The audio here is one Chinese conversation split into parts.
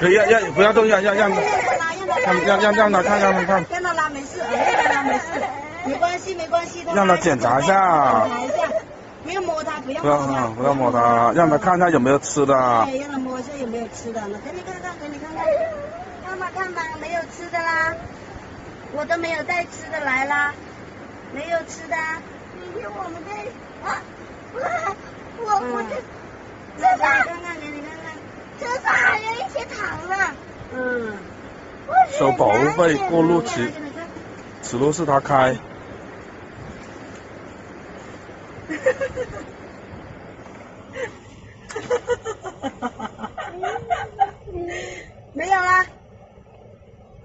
可以让让不要动，让让让让，让他让让让他看，让他看，让他拉没事，让他拉没事，没关系没关系。让他检查一下检查一下，不要摸他，不要不要摸它，不要摸它，让他看看有没有吃的。让他摸一下有没有吃的？给你看看，给你看看，看吧看吧，没有吃的啦，我都没有带吃的来啦，没有吃的。明天我们再啊，我我这这上看看，给你看看，这上还有一些糖呢。嗯。收保护费过路此，此路是他开。没有啦，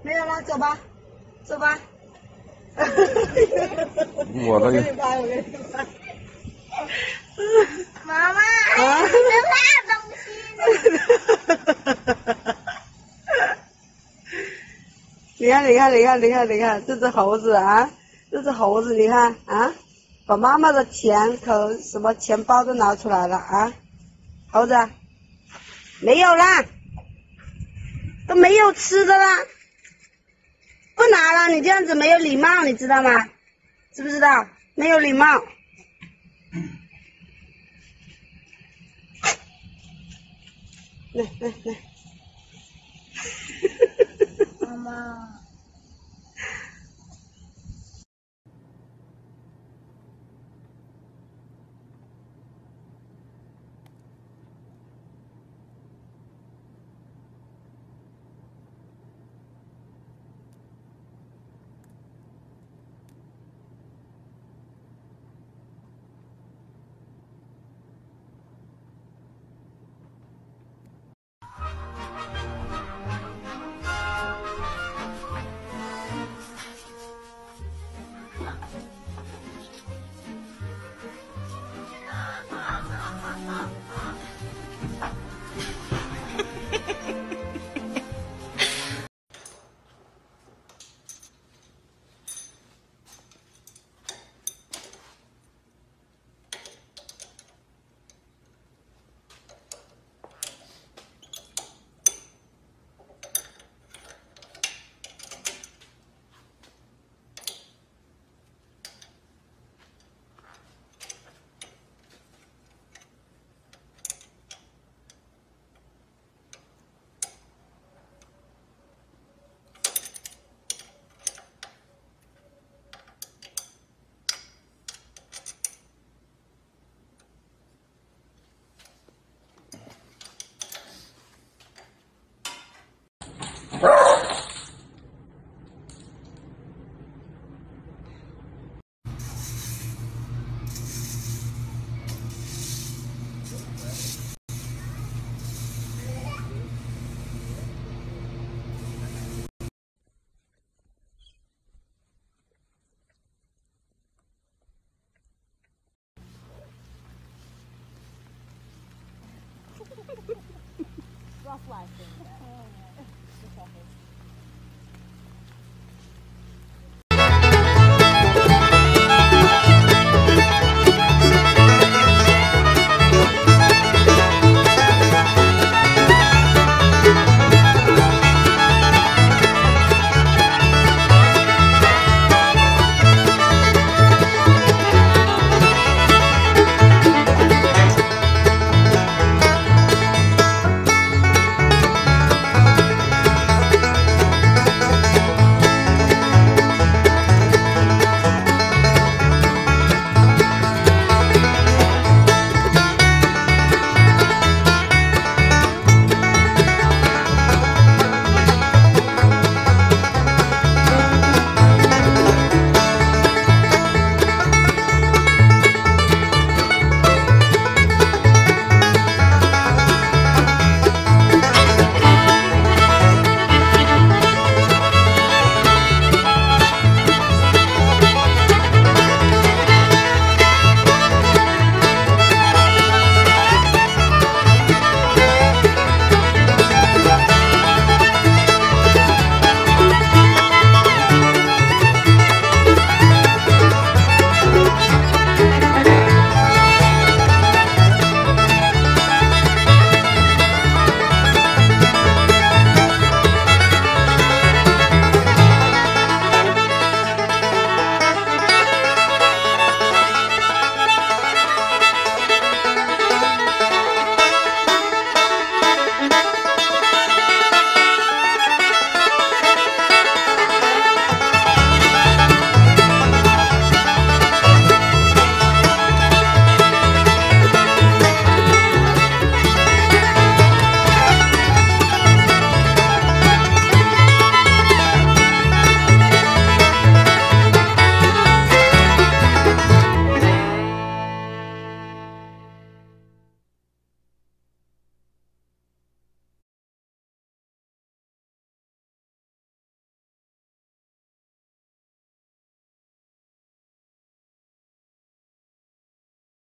没有啦，走吧，走吧。我的。妈妈，啊你的烂东西呢？你看，你看，你看，你看，你看，这只猴子啊，这只猴子，你看啊，把妈妈的钱可什么钱包都拿出来了啊，猴子，没有啦，都没有吃的啦，不拿了，你这样子没有礼貌，你知道吗？知不知道？没有礼貌。来来来。妈妈。